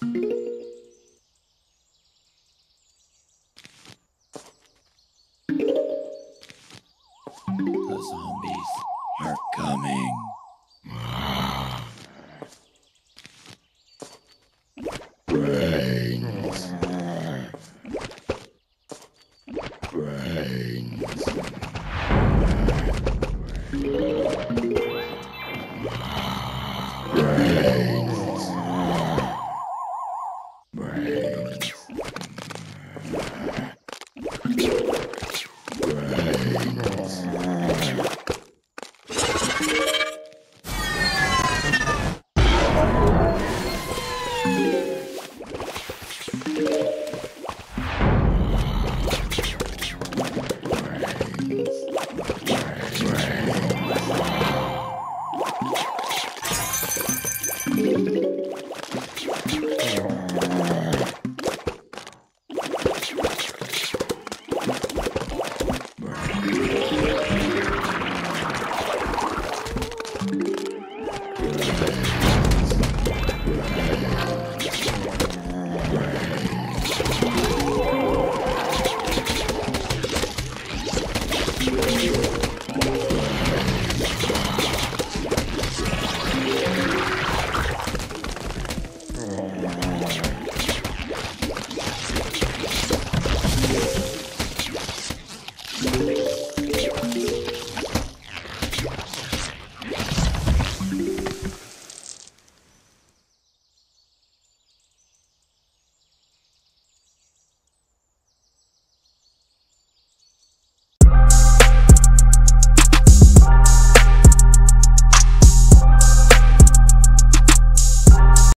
The zombies are coming. Brains. Brains. Brains. Thank you. Yeah.